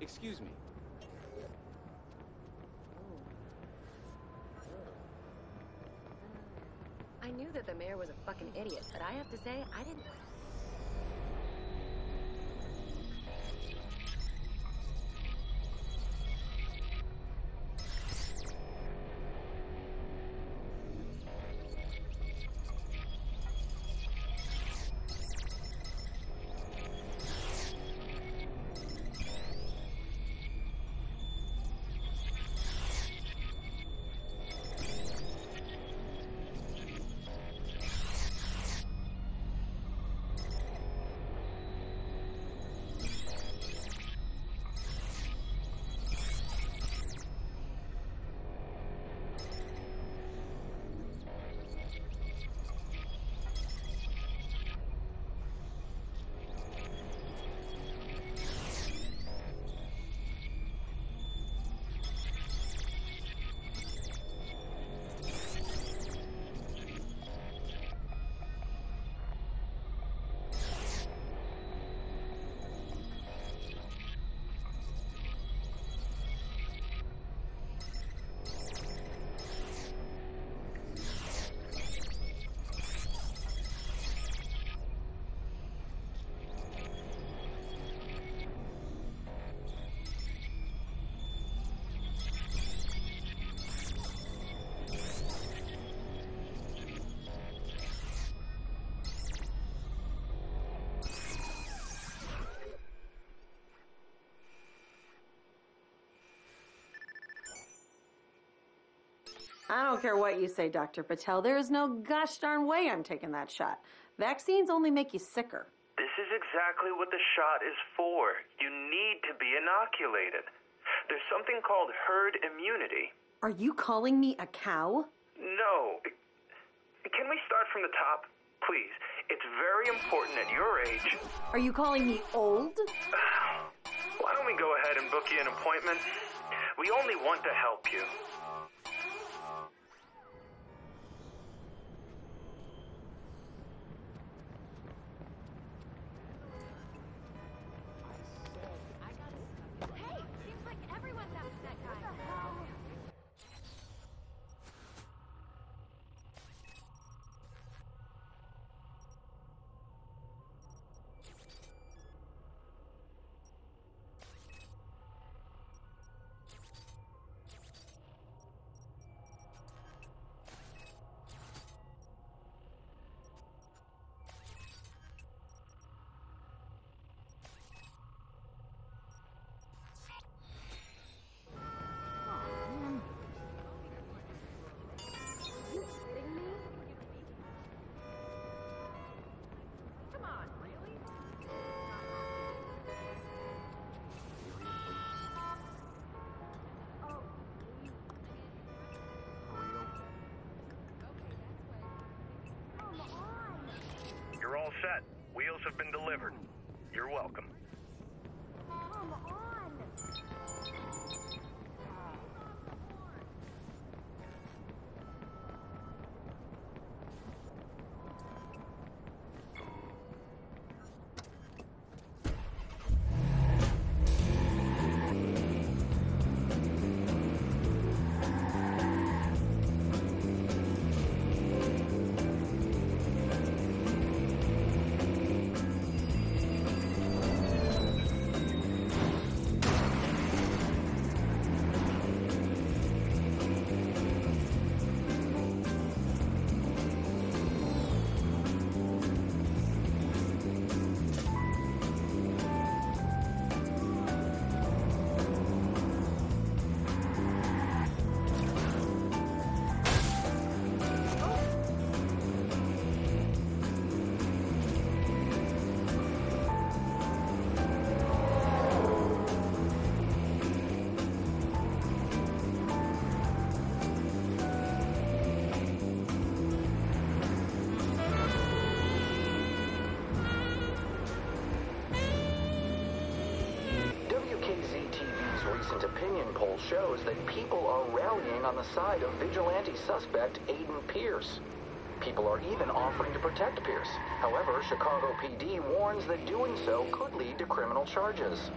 Excuse me. I knew that the mayor was a fucking idiot, but I have to say, I didn't. I don't care what you say, Dr. Patel. There is no gosh darn way I'm taking that shot. Vaccines only make you sicker. This is exactly what the shot is for. You need to be inoculated. There's something called herd immunity. Are you calling me a cow? No. Can we start from the top? Please. It's very important at your age. Are you calling me old? Why don't we go ahead and book you an appointment? We only want to help you. Have been delivered. You're welcome. WKZ-TV's opinion poll shows that people are rallying on the side of vigilante suspect Aiden Pearce. People are even offering to protect Pearce. However, Chicago PD warns that doing so could lead to criminal charges.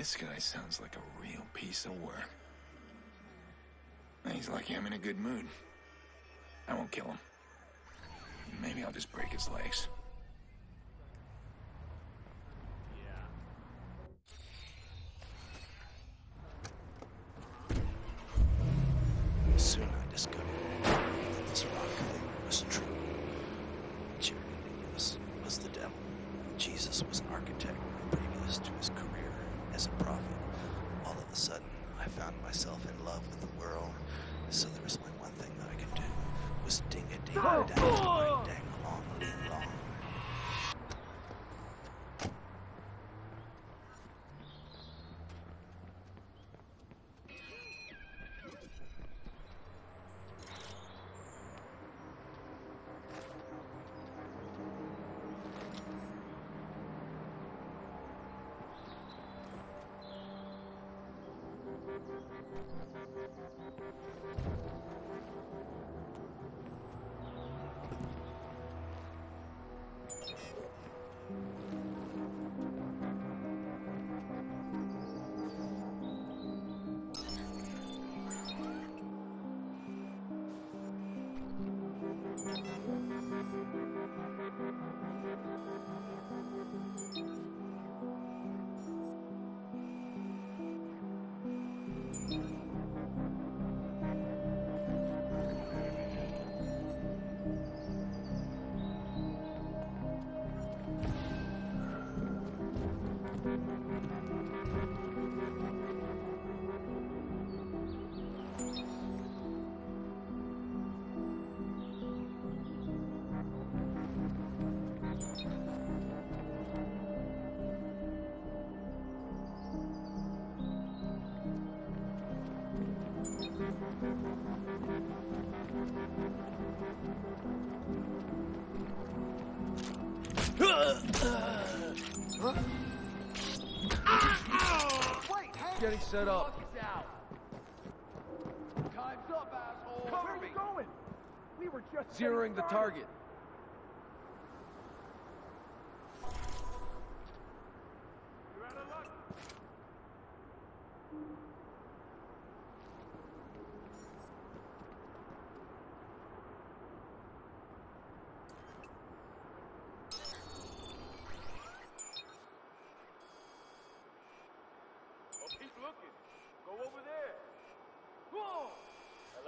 This guy sounds like a real piece of work. He's lucky I'm in a good mood. I won't kill him. Maybe I'll just break his legs. Soon I discovered that this rock thing was true. Jerry Nicholas was the devil. Jesus was an architect previous to his career as a prophet. All of a sudden, I found myself in love with the world, so there was only one thing that I could do was ding a ding oh, dang dang Getting set up. Time's up, asshole. Where are you going? We were just Zeroing the target.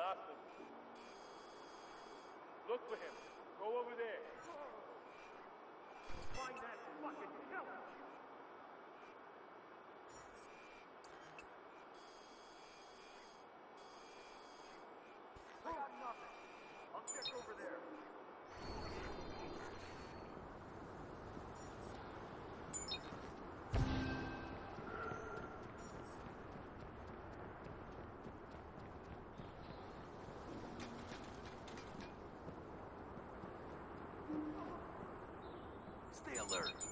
Last him. Look for him. Go over there. Find that fucking help. I got nothing. I'll check over there. alert.